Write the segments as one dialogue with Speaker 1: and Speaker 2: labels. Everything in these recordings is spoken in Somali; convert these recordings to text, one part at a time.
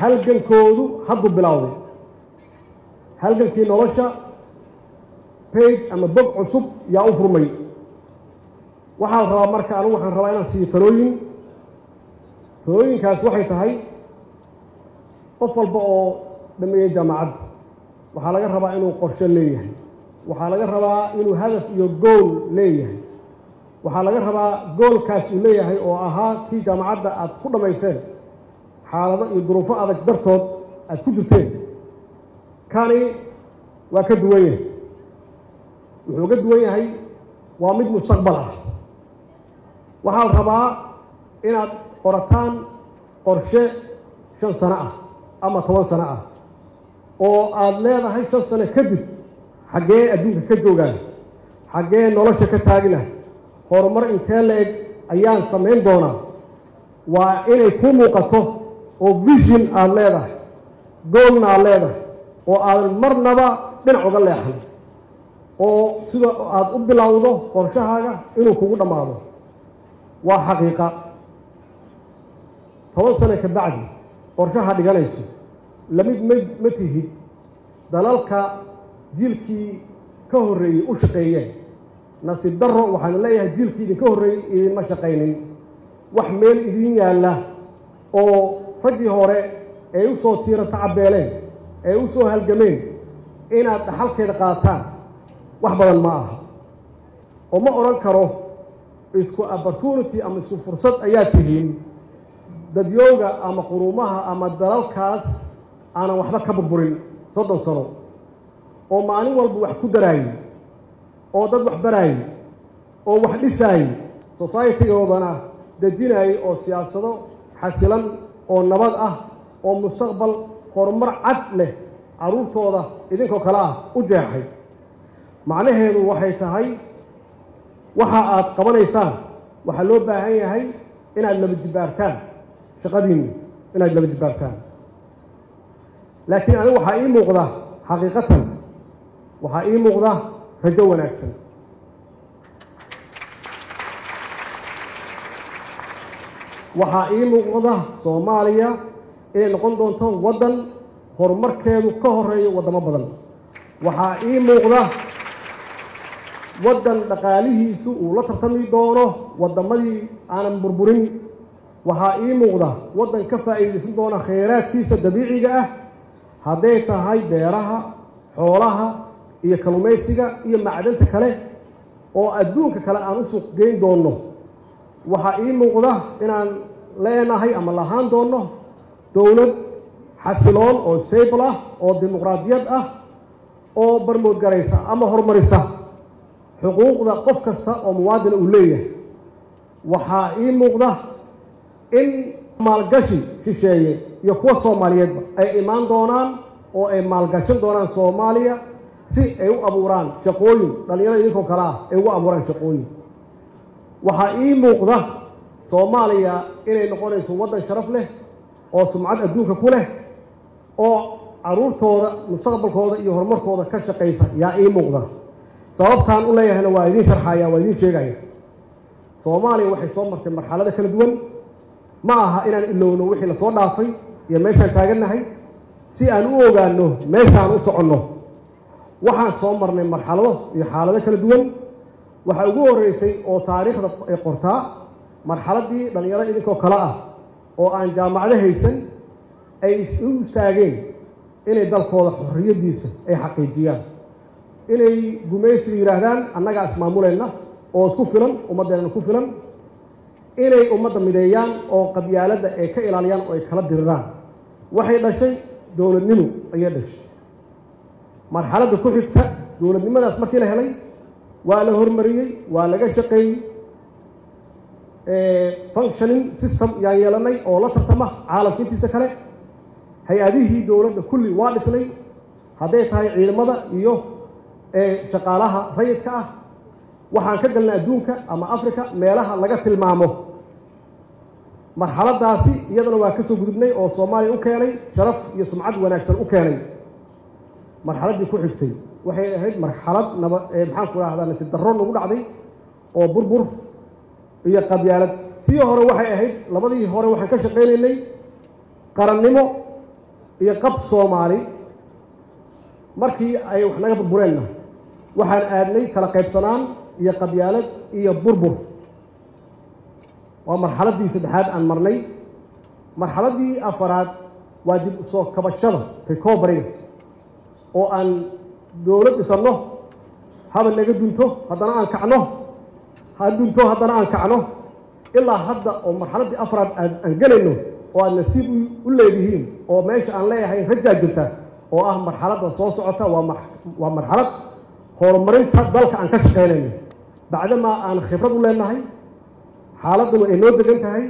Speaker 1: halgankoodu hadduu bilowday. Halgankii nolosha bage ama bog cusub yaa u furmay. Waxaa la rabaa marka anigu waxaan rabaa inaan siiyo talooyin. Talooyinkaas waxay tahay qof walba oo dhameeyey jaamacadda waxaa laga rabaa inuu qorshe leeyahay. Waxaa laga rabaa inuu hadaf iyo gool leeyahay. Waxaa laga rabaa goolkaas uu leeyahay oo ahaa kii jaamacadda aad ku dhammayseen xaalado iyo duruufo adag dartood aad ku jirteen. Kani waa ka duwan yahay. Wuxuu ga duwan yahay waa mid mustaqbal ah. Waxaa la rabaa inaad qorataan qorshe shan sano ah ama toban sano ah oo aada leedahay shan sano kadib xaggee adduunka ka joogaan xaggee nolosha ka taagina horumar intee la-eg ayaan samayn doonaa. Waa inay kuu muuqato oo vision aada leedahay goolna aada leedahay oo aadan marnaba dhinac uga leexan oo sida aada u bilowdo qorshahaaga inuu kugu dhammaado. Waa xaqiiqa. Toban sano ka bacdi qorshaha dhiganayso la mid ma ma tihid dalalka jiilkii ka horreeyey u shaqeeyeen nasiib darro waxaan leeyahay jiilkii idinka horreeyey idinma shaqaynin. Wax meel idin yaalla oo raggii hore ay u soo tiira tacabeeleen ay u soo halgameen inaad dhaxalkeeda qaataan wax badan ma aha. Oo ma odhan karo isku opportunity ama isku fursad ayaa tihiin. Dadyooga ama quruumaha ama dalalkaas aanan waxba ka burburin soddon sano. Oo maalin walba wax ku daraayey oo dad wax baraayey oo wax dhisaayey societygoodana dejinaayey oo siyaasado xasilan oo nabad ah oo mustaqbal horumar cad leh carruurtooda idinkoo kale ah u jeexay. Macnaheedu waxay tahay waxa aad qabanaysaan waxaa loo baahan yahay inaad laba jibbaartaan. Shaqadiinni inaad laba jibbaartaan. Laakiin anigu waxaa ii muuqda xaqiiqatan waxaa ii muuqda rajo wanaagsan waxaa ii muuqda soomaaliya inay noqon doonto waddan horumarkeedu ka horeeyo waddamo badan. Waxaa ii muuqda waddan dhaqaalihiisu uu la tartami doono waddamadii aanan burburin. Waxaa ii muuqda waddan ka faa'iidaysan doona khayraadkiisa dabiiciga ah hadday tahay beeraha xoolaha iyo kalluumaysiga iyo macdanta kale oo adduunka kale aan u suuq geyn doonno waxaa ii muuqda inaan leenahay ama lahaan doonno dowlad xasiloon oo sable ah oo dimuqraadiyad ah oo barmoodgaraysa ama horumarisa xuquuqda qof kasta oo muwaadina uu leeyahay. Waxaa ii muuqda in maalgashi shisheeye iyo kuwa soomaaliyeedba ay imaan doonaan oo ay maalgashan doonaan soomaaliya si ay u abuuraan shaqooyin dhallinyarada idinkoo kale ah ay ugu abuuraan shaqooyin waxaa ii muuqda soomaaliya inay noqonayso waddan sharaf leh oo sumcad adduunka ku leh oo carruurtooda mustaqbalkooda iyo horumarkooda ka shaqaysa. Yaa ii muuqda. Sababtaan u leeyahayna waa idiin sharxaya waa idiin sheegaya. Soomaaliya waxay soo martay marxalado kala duwan. Ma aha inaan ilowno wixii la soo dhaafay iyo meeshaan taagannahay si aan u ogaanno meeshaan u soconno. Waxaan soo marnay marxalado iyo xaalado kala duwan waxaa ugu horreysay oo taariikhda ay qortaa marxaladdii dhallinyaro idinkoo kale ah oo aan jaamacado haysan ay u istaageen inay dalkooda xorriyaddiisa ay xaqiijiyaan. Inay gumaysiga yidhaahdaan annagaa ismaamulayna oo isku filan ummaddeena ku filan. Inay ummadda mideeyaan oo qabyaaladda ay ka ilaaliyaan oo ay kala diriraan. Waxay dhashay dowladnimo ayay dhashay. Marxaladda ku xigta dowladnimadaas markii la helay waa la hormariyey waa laga shaqeeyey functioning system yaan yeelanay oo la tartama caalamka intiisa kale. Hay'adihii dowladda kulli waa dhisnay hadday tahay ciidamada iyo shaqaalaha rayidka ah. Waxaan ka galnay adduunka ama africa meelaha laga tilmaamo. Marxaladaasi iyadana waa ka soo gudubnay oo soomaaliya u keenay sharaf iyo sumcad wanaagsan u keenay. Marxaladdii ku xigtay waxay ahayd marxalad naba maxaan ku rahdaa nasiib darro nagu dhacday oo burbur iyo qabyaalad. Tii hore waxay ahayd labadii hore waxaan ka shaqaynaynay qarannimo iyo qab soomaali. Markii ay wax naga burbureenna waxaan aadnay kala qaybsanaan iyo qabyaalad iyo burbur. Waa marxaladdii saddexaad aan marnay. Marxaladdii afaraad waa dib soo kabashada recoveryga oo aan dowlad dhisanno haba naga dunto haddana aan kacno. Ha dunto haddana aan kacno. Ilaa hadda oo marxaladdii afraad aan gelayno oo aad nasiib u leedihiin oo meesha aan leeyahay rajaa jirta oo ah marxaladda soo socota waa marxalad horumarinta dalka aan ka shaqaynayno bacdamaa aan khibrad u leenahay xaaladduna ay noo degan tahay.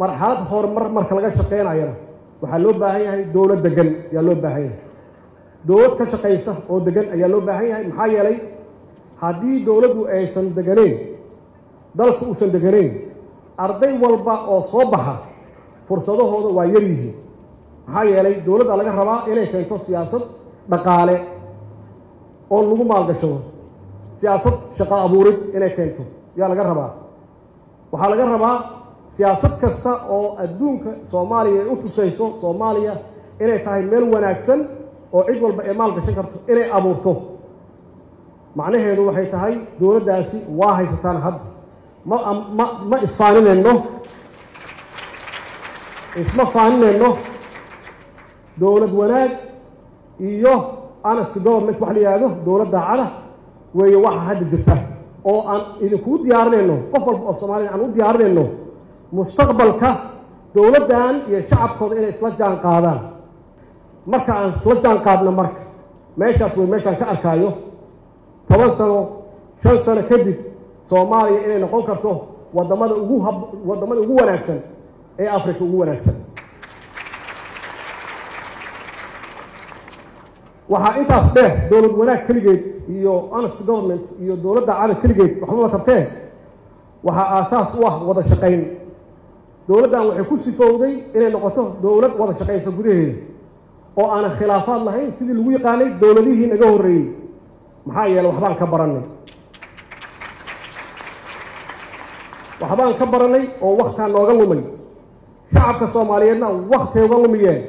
Speaker 1: Marxalad horumar marka laga shaqaynayana waxaa loo baahan yahay dowlad degan ayaa loo baahan yahay dowlad ka shaqaysa oo degan ayaa loo baahan yahay. Maxaa yeelay haddii dowladdu aysan deganeyn dalka uusan deganeyn arday walba oo soo baxa fursadahooda waa yar yihiin. Maxaa yeelay dowladda laga rabaa inay keento siyaasad dhaqaale oo lagu maalgashado siyaasad shaqo abuurid inay keento yaa laga rabaa. Waxaa laga rabaa siyaasad kasta oo adduunka soomaaliya ay u tusayso soomaaliya inay tahay meel wanaagsan oo cid walba ay maal gashan karto inay abuurto. Macnaheedu waxay tahay dowladdaasi waa haysataan hadda ma ma isfaaninayno isma faaninayno dowlad wanaag iyo anaski government wax la yihahdo dowlad daacada weeye waxa hadda jirta. Oo aan idinkugu diyaarinayno qof walba oo soomaaliya aan u diyaarinayno mustaqbalka dowladdan iyo shacabkooda inay isla jaan qaadaan marka aan isla jaan marka meeshaas wey meeshaan ka arkaayo. Toban sano shan sano kadib soomaaliya inay noqon karto waddamada ugu hab waddamada ugu wanaagsan ee africa ugu wanaagsan. Waxaa intaas dheer dowlad wanaag keligeed iyo honest government iyo dowladda caalam keligeed waxbama tartee waxaa aasaas u ah wada shaqayn. Dowladdan waxay ku sifowday inay noqoto dowlad wada shaqaysa gudaheeda oo aanan khilaafaad lahayn sidii lagu yaqaanay dowladihii naga horreeyey. Maxaa yeeley waxbaan ka barannay. Waxbaan ka barannay oo waktaa nooga lumay. Shacabka soomaaliyeedna waktay uga lumiyeen.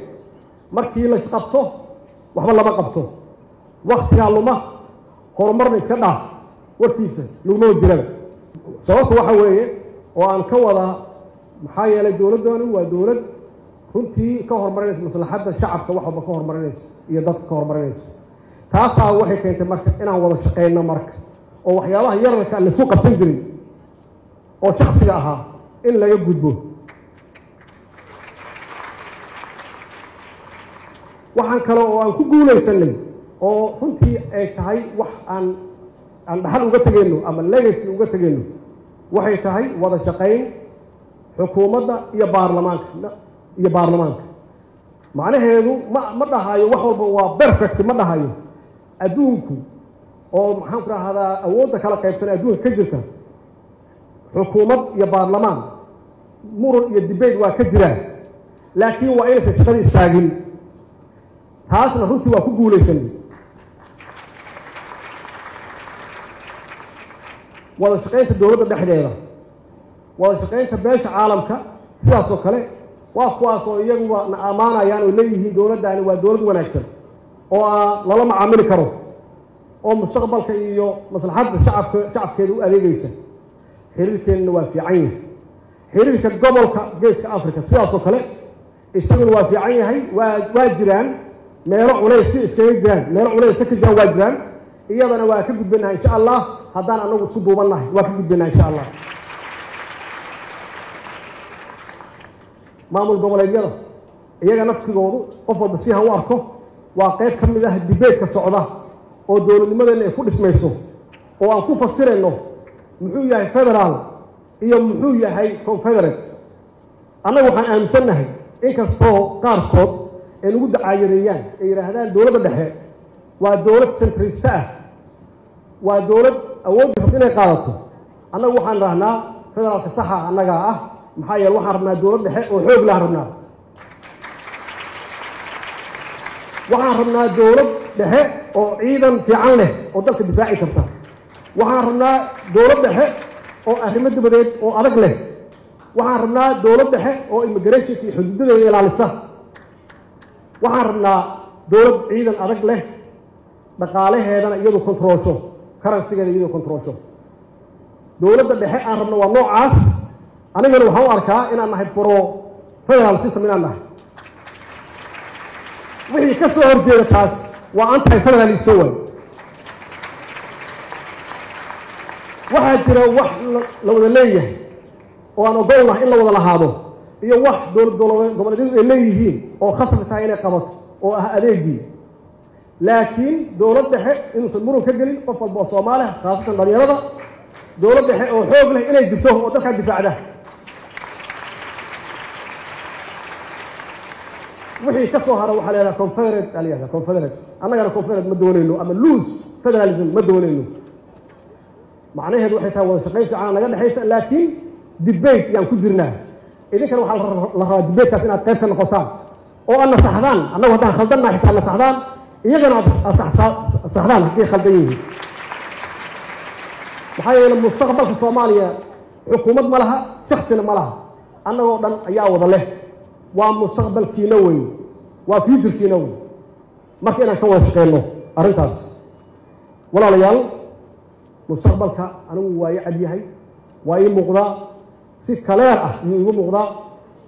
Speaker 1: Markii laysqabto waxba lama qabto. Waktigaa luma horumarna iska dhaaf. Warkiisa laguma jiraba sababta waxa weeye oo aan ka wadaa maxaa yeelay dowladdooni waa dowlad runtii ka horumarinaysa maslaxadda shacabka wax walba ka horumarinaysa iyo dadka ka horumarinaysa taasaa waxay keentay marka inaan wada shaqayno marka oo waxyaabaha yararka aan laysu qabsan jirin oo shaksiga ahaa in laga gudbo. Waxaan kale oo aan ku guulaysanay oo runtii ay tahay wax aan aan dhaxal uga tegayno ama legacy uga tegayno. Waxay tahay wada shaqayn xukuumadda iyo baarlamaanka iyo baarlamaanka. Macnaheedu ma ma dhahayo wax walba waa perfect ma dhahayo adduunku oo maxaan ku rahdaa awoodda kala qaybsan adduunka ka jirta xukuumad iyo baarlamaan muran iyo dibeyt waa ka jiraan. Laakiin waa inaysan shaqada istaagin. Taasna runtii waa ku guulaysanay wada shaqaynta dowladda dhexdeeda wada shaqaynta beesha caalamka sidaas oo kale waa kuwaas oo iyaguba na ammaanayaan oo leeyihiin dowladdaani waa dowlad wanaagsan oo lala macaamili karo oo mustaqbalka iyo maslaxadda shacabka shacabkeeda u adeegaysa. Xiriirkeennana waa fiican yahay. Xiriirka gobolka geeska africa sidaas oo kale isaguna waa fiican yahay. Waa waa jiraan meelo culays si iskaga jiraan meelo culays ka jiraan waa jiraan iyadana waa ka gudbanaha insha allah. Haddaan anagu isku duubannahay waa ka gudbanaha insha allah maamul goboleedyada iyaga nafsigoodu qof walba si ha u arko waa qayb ka mid ah dibeedka socda oo dowladnimadeenna ay ku dhismayso oo aan ku fasirayno muxuu yahay federaal iyo muxuu yahay confederate. Annaga waxaan aaminsannahay inkastoo qaarkood ay nagu dacaayadeeyaan ay yidhaahdaan dowladda dhexe waa dowlad centrista ah waa dowlad awoodda rabta inay qaadato. Annagu waxaan rahnaa federaalka saxa annagaa ah maxaa yeele waxaan rabnaa dowlad dhexe oo xoog lahan rabnaa. Waxaan rabnaa dowlad dhexe oo ciidan fiican leh oo dalka difaaci karta. Waxaan rabnaa dowlad dhexe oo arrimo dabadeed oo adag leh. Waxaan rabnaa dowlad dhexe oo immigrationka iyo xuduudadeeda ilaalisa. Waxaan rabnaa dowlad ciidan adag leh dhaqaalaheedana iyadu kontroolsho karansigeeda iyadu kontroolsho dowladda dhexe aan rabno waa noocaas anigana waxaan u arkaa inaan nahay pro federal system inaan nahay. Wixii ka soo horjeeda taas waa anti federalism waxaa jira wax la wada leeyahay oo aan ogolnahay in la wada lahaado iyo wax dowlad goboleedyadu ay leeyihiin oo khasbi tahay inay qabato oo ah adeegii. Laakiin dowlad dhexe inuusan muran ka gelin qof walba oo soomaaliya khaasatan dhalinyarada dowlad dhexe oo xoog leh inay jirto oo dalkaa difaacda wixii ka soo hara waxaa la yidhaha confederate aa la confederate. Annagana confederate ma doonayno ama loose federalism ma doonayno. Macnaheedu waxay tahay wada shaqayn naga dhexaysa laakiin debate yaan ku jirnaa. Idinkana waxaa la rabaa debatekaas inaad qayb ka noqotaan oo aad nasaxdaan annagu haddaan khaldannaha xitaa nasaxdaan iyagana aad saxdaan hadday khaldan yihiin. Maxaa yeele mustaqbalka soomaaliya xukuumad ma laha shaksina ma laha. Annagoo dhan ayaa wada leh waa mustaqbalkiina wey waa futurkiina wey marka inaan ka wada shaqeyno arrintaas walaalayaal mustaqbalka anigu waa ii cad yahay waa ii muuqdaa si kaleer ah iyuu igu muuqdaa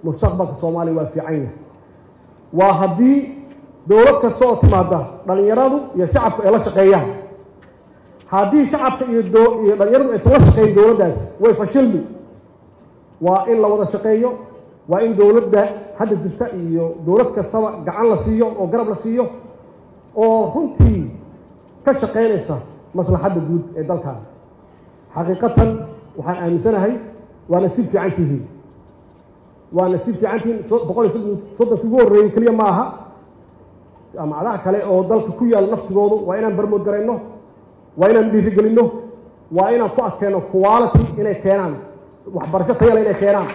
Speaker 1: mustaqbalka soomaaliya waa fiican yahay. Waa haddii dowlad kasta oo timaada dhallinyaradu iyo shacabku ay la shaqeeyaan. Haddii shacabka iyo iyo dhallinyaradu aysan la shaqeeyin dowladdaas way fashilmi. Waa in la wada shaqeeyo waa in dowladda hadda jirta iyo dowlad kastaba gacan la siiyo oo garab la siiyo oo runtii ka shaqaynaysa maslaxadda guud ee dalkan xaqiiqatan waxaan aaminsanahay waana si fiican tihiin. Waana si fiican tihiin. Boqol iyo soddonki ugu horreeyey keliya ma aha. Jaamacadaha kale oo dalka ku yaalla naftigoodu waa inaan barmood garayno waa inaan dhiirigelinno waa inaan ku adkeenno quality inay keenaan waxbarasho tayale inay keenaan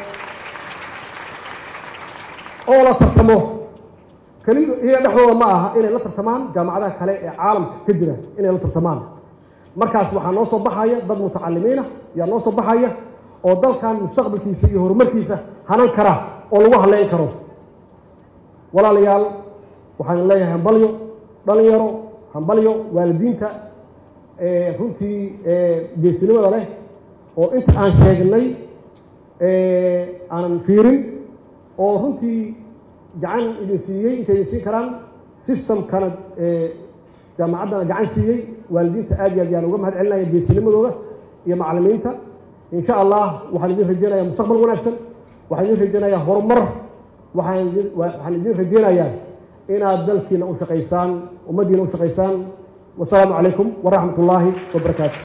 Speaker 1: oo la tartamo. Keliya iyaga dhexdooda ma aha inay la tartamaan jaamacadaha kale ee caalamka ka jira inay la tartamaan. Markaas waxaa noo soo baxaya dad mutacalimiina ayaa noo soo baxaya oo dalkan mustaqbalkiisa iyo horumarkiisa hanan kara oo lagu haleyn karo. Walaalayaal waxaan leeyahay hambalyo dhalinyaro hambalyo waalidiinta runtii geesinimada leh oo inta aan sheegnay aanan fiirin oo runtii gacan idin siiyey intay idin siin karaan systemkana jaamacaddana gacan siiyey waalidiinta aad iyo aad yaan uga mahad celinaya geesinimadooda iyo macallimiinta. Insha allah waxaan idin rajeynayaa mustaqbal wanaagsan waxaan idin rajeynayaa horumar waxaan idin rajeynayaa inaad dalkiina u shaqaysaan ummaddiina u shaqaysaan. Wasalaamu calaykum waraxmat ullaahi wabarakaatu